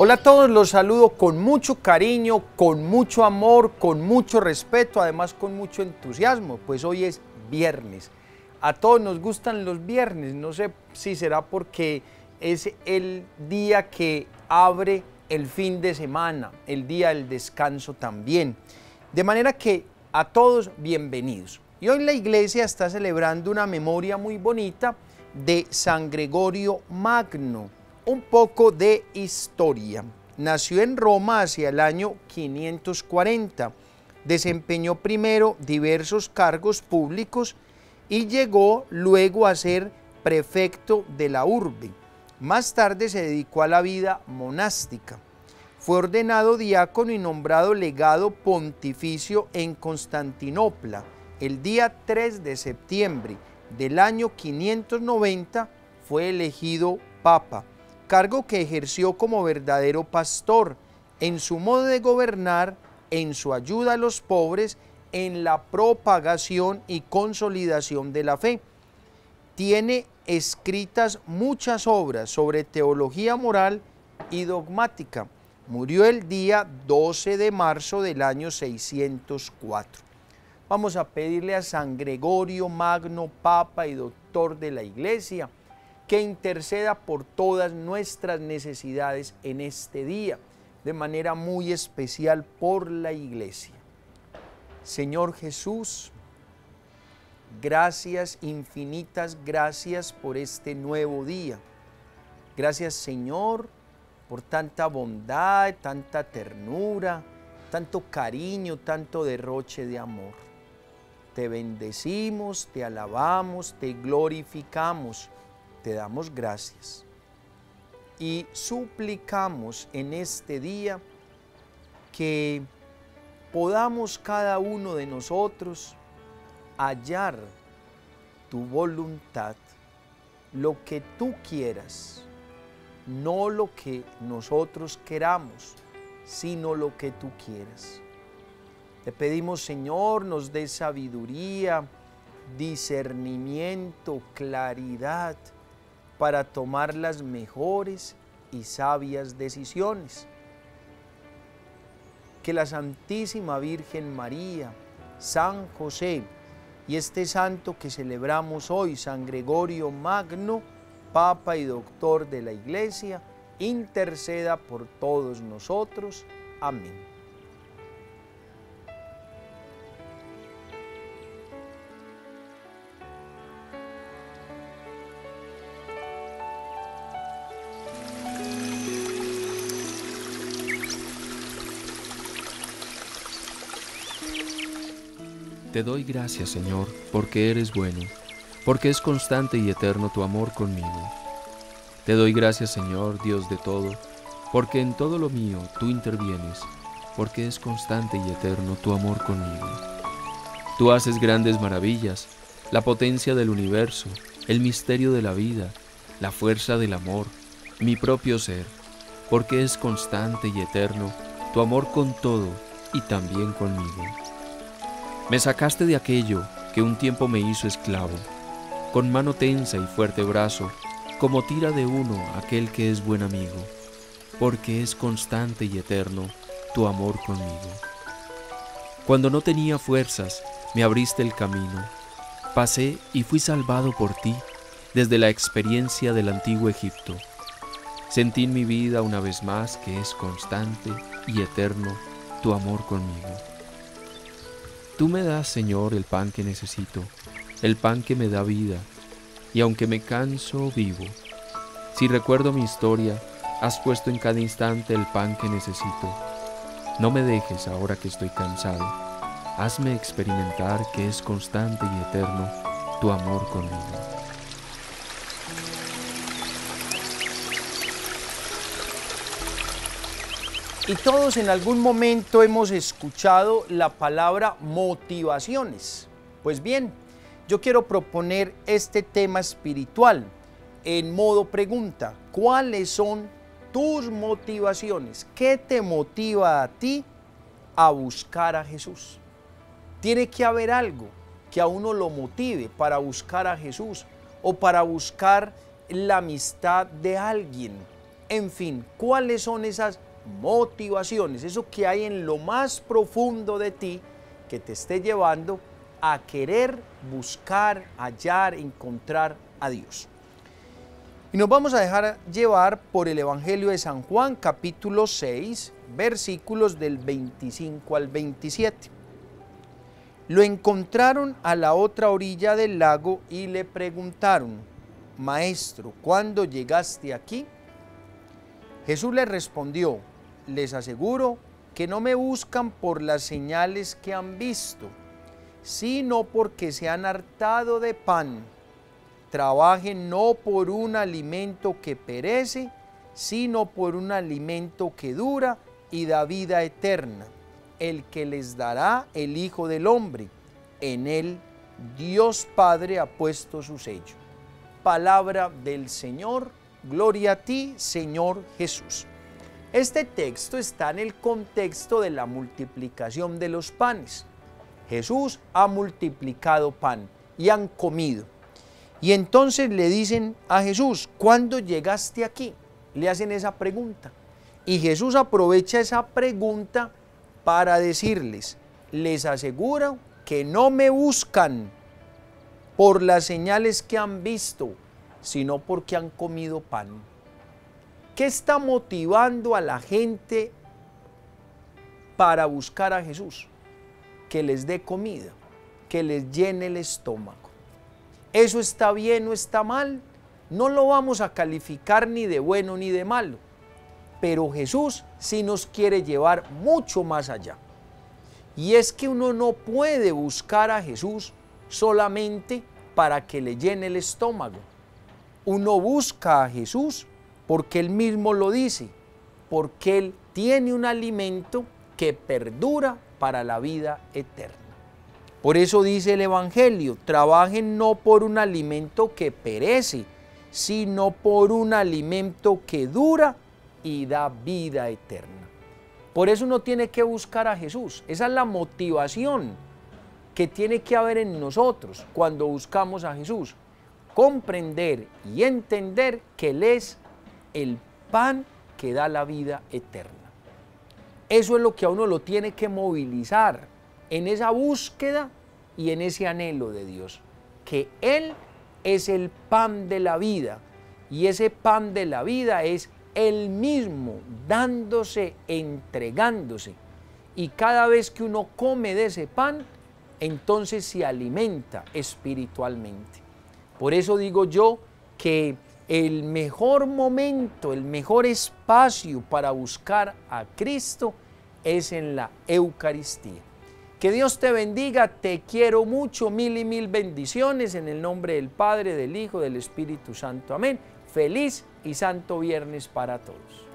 Hola a todos, los saludo con mucho cariño, con mucho amor, con mucho respeto, además con mucho entusiasmo, pues hoy es viernes. A todos nos gustan los viernes, no sé si será porque es el día que abre el fin de semana, el día del descanso también. De manera que a todos bienvenidos. Y hoy la iglesia está celebrando una memoria muy bonita de San Gregorio Magno un poco de historia. Nació en Roma hacia el año 540. Desempeñó primero diversos cargos públicos y llegó luego a ser prefecto de la urbe. Más tarde se dedicó a la vida monástica. Fue ordenado diácono y nombrado legado pontificio en Constantinopla el día 3 de septiembre del año 590 fue elegido papa cargo que ejerció como verdadero pastor en su modo de gobernar, en su ayuda a los pobres, en la propagación y consolidación de la fe. Tiene escritas muchas obras sobre teología moral y dogmática. Murió el día 12 de marzo del año 604. Vamos a pedirle a San Gregorio Magno, Papa y Doctor de la Iglesia, que interceda por todas nuestras necesidades en este día, de manera muy especial por la iglesia. Señor Jesús, gracias, infinitas gracias por este nuevo día. Gracias Señor por tanta bondad, tanta ternura, tanto cariño, tanto derroche de amor. Te bendecimos, te alabamos, te glorificamos te damos gracias y suplicamos en este día que podamos cada uno de nosotros hallar tu voluntad, lo que tú quieras, no lo que nosotros queramos, sino lo que tú quieras. Te pedimos, Señor, nos dé sabiduría, discernimiento, claridad, para tomar las mejores y sabias decisiones. Que la Santísima Virgen María, San José y este santo que celebramos hoy, San Gregorio Magno, Papa y Doctor de la Iglesia, interceda por todos nosotros. Amén. Te doy gracias, Señor, porque eres bueno, porque es constante y eterno tu amor conmigo. Te doy gracias, Señor, Dios de todo, porque en todo lo mío tú intervienes, porque es constante y eterno tu amor conmigo. Tú haces grandes maravillas, la potencia del universo, el misterio de la vida, la fuerza del amor, mi propio ser, porque es constante y eterno tu amor con todo y también conmigo. Me sacaste de aquello que un tiempo me hizo esclavo, con mano tensa y fuerte brazo, como tira de uno aquel que es buen amigo, porque es constante y eterno tu amor conmigo. Cuando no tenía fuerzas, me abriste el camino, pasé y fui salvado por ti desde la experiencia del antiguo Egipto. Sentí en mi vida una vez más que es constante y eterno tu amor conmigo. Tú me das, Señor, el pan que necesito, el pan que me da vida, y aunque me canso, vivo. Si recuerdo mi historia, has puesto en cada instante el pan que necesito. No me dejes ahora que estoy cansado. Hazme experimentar que es constante y eterno tu amor conmigo. Y todos en algún momento hemos escuchado la palabra motivaciones. Pues bien, yo quiero proponer este tema espiritual en modo pregunta. ¿Cuáles son tus motivaciones? ¿Qué te motiva a ti a buscar a Jesús? Tiene que haber algo que a uno lo motive para buscar a Jesús o para buscar la amistad de alguien En fin, ¿cuáles son esas motivaciones? Eso que hay en lo más profundo de ti que te esté llevando a querer buscar, hallar, encontrar a Dios. Y nos vamos a dejar llevar por el Evangelio de San Juan, capítulo 6, versículos del 25 al 27. Lo encontraron a la otra orilla del lago y le preguntaron, Maestro, ¿cuándo llegaste aquí? Jesús le respondió, les aseguro que no me buscan por las señales que han visto, sino porque se han hartado de pan Trabajen no por un alimento que perece, sino por un alimento que dura y da vida eterna, el que les dará el Hijo del Hombre. En él Dios Padre ha puesto su sello. Palabra del Señor, gloria a ti, Señor Jesús. Este texto está en el contexto de la multiplicación de los panes. Jesús ha multiplicado pan y han comido. Y entonces le dicen a Jesús, ¿cuándo llegaste aquí? Le hacen esa pregunta. Y Jesús aprovecha esa pregunta para decirles, les aseguro que no me buscan por las señales que han visto, sino porque han comido pan. ¿Qué está motivando a la gente para buscar a Jesús? Que les dé comida, que les llene el estómago. ¿Eso está bien o está mal? No lo vamos a calificar ni de bueno ni de malo. Pero Jesús sí nos quiere llevar mucho más allá. Y es que uno no puede buscar a Jesús solamente para que le llene el estómago. Uno busca a Jesús porque Él mismo lo dice, porque Él tiene un alimento que perdura para la vida eterna. Por eso dice el Evangelio, trabajen no por un alimento que perece, sino por un alimento que dura y da vida eterna. Por eso uno tiene que buscar a Jesús. Esa es la motivación que tiene que haber en nosotros cuando buscamos a Jesús. Comprender y entender que Él es el pan que da la vida eterna. Eso es lo que a uno lo tiene que movilizar en esa búsqueda y en ese anhelo de Dios, que Él es el pan de la vida y ese pan de la vida es Él mismo dándose, entregándose. Y cada vez que uno come de ese pan, entonces se alimenta espiritualmente. Por eso digo yo que el mejor momento, el mejor espacio para buscar a Cristo es en la Eucaristía. Que Dios te bendiga, te quiero mucho, mil y mil bendiciones en el nombre del Padre, del Hijo, del Espíritu Santo. Amén. Feliz y santo viernes para todos.